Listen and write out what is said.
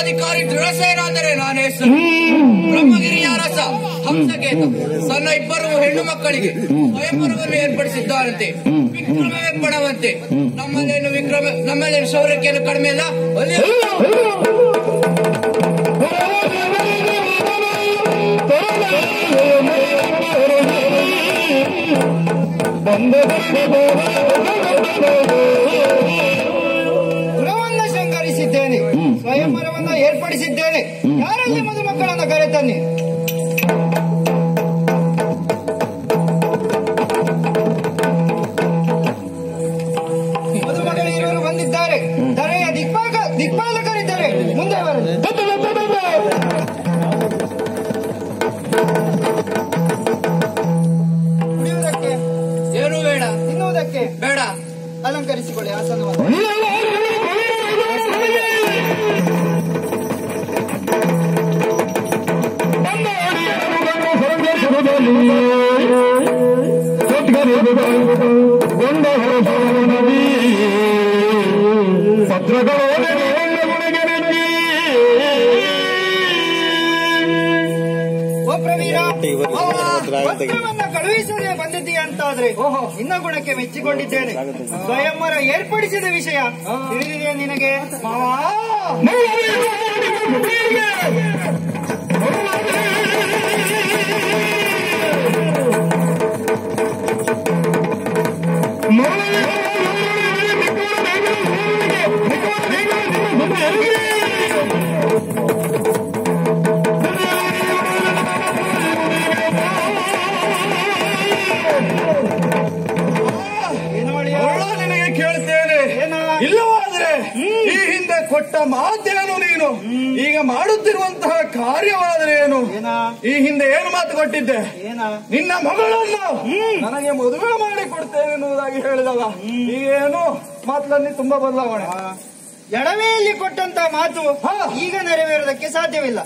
ಅಧಿಕಾರಿ ದೃಢಸೇನ ಅಂದರೆ ನಾನೇ ಬ್ರಹ್ಮಗಿರಿಯ ರಸ ಹಂಸಕೇತ ತನ್ನ ಇಬ್ಬರು ಹೆಣ್ಣು ಮಕ್ಕಳಿಗೆ ಸ್ವಯಂವರವನ್ನು ಏರ್ಪಡಿಸಿದ್ದಾರಂತೆ. ವಿಕ್ರಮವೇ ಪಡವಂತೆ ನಮ್ಮಲ್ಲೇನು ವಿಕ್ರಮ ನಮ್ಮಲ್ಲೇನು ಶೌರ್ಯಕ್ಕಿಯನ್ನು ಕಡಿಮೆ ಇಲ್ಲ ಅಲ್ಲಿ ಗುಣವನ್ನ ಶೃಂಗರಿಸಿದ್ದೇನೆ. ಸ್ವಯಂವರವನ್ನ ಏರ್ಪಡಿಸಿದ್ದೇನೆ. ಯಾರಲ್ಲಿ ಮಧುಮಕ್ಕಳನ್ನ ಕರೆತನ್ನಿ? ಮಧುಮಕ್ಕಳು ಇವರು ಬಂದಿದ್ದಾರೆ. ಧರೆಯ ದಿಕ್ಪಾಲ ದಿಕ್ಪಾಲಕರಿದ್ದಾರೆ ಮುಂದೆ ಬರಲಿ ತಿನ್ನುವುದಕ್ಕೆ ಬೇಡ ಅಲಂಕರಿಸಿಕೊಳ್ಳಿ ಆಸನವನ್ನು ಓ ಪ್ರವೀರ ಪತ್ರವನ್ನ ಕಳುಹಿಸದೆ ಬಂದಿದ್ದೀಯ ಅಂತಾದ್ರೆ ನಿನ್ನ ಗುಣಕ್ಕೆ ಮೆಚ್ಚಿಕೊಂಡಿದ್ದೇನೆ. ಸ್ವಯಂವರ ಏರ್ಪಡಿಸಿದ ವಿಷಯ ತಿಳಿದಿದೆಯಾ ನಿನಗೆ? ಮಾವಾ! ಈ ಹಿಂದೆ ಕೊಟ್ಟ ಮಾತೇನು ನೀನು. ಈಗ ಮಾಡುತ್ತಿರುವಂತಹ ಕಾರ್ಯವಾದರೆ ಏನು? ಈ ಹಿಂದೆ ಏನು ಮಾತು ಕೊಟ್ಟಿದ್ದೆ? ಏನ? ನಿನ್ನ ಮಗಳನ್ನು ನನಗೆ ಮದುವೆ ಮಾಡಿ ಕೊಡ್ತೇನೆ ಎನ್ನುವುದಾಗಿ ಹೇಳಿದವ. ಈಗೇನು? ಮಾತಲ್ಲಿ ತುಂಬಾ ಬದಲಾವಣೆ. ಎಡವೆಯಲ್ಲಿ ಕೊಟ್ಟಂತ ಮಾತು. ಈಗ ನೆರವೇರೋದಕ್ಕೆ ಸಾಧ್ಯವಿಲ್ಲ.